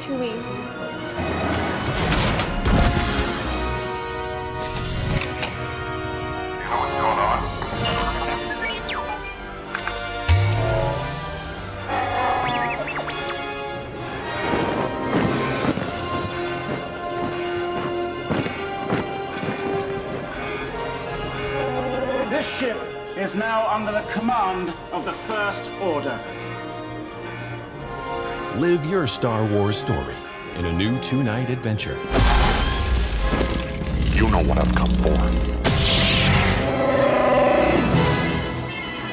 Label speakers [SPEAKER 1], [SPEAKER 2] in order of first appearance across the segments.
[SPEAKER 1] Tatooine.
[SPEAKER 2] You know what's going on?
[SPEAKER 3] This ship is now under the command of the First Order.
[SPEAKER 4] Live your Star Wars story in a new two night adventure.
[SPEAKER 2] You know what I've come for.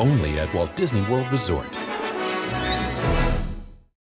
[SPEAKER 4] Only at Walt Disney World Resort.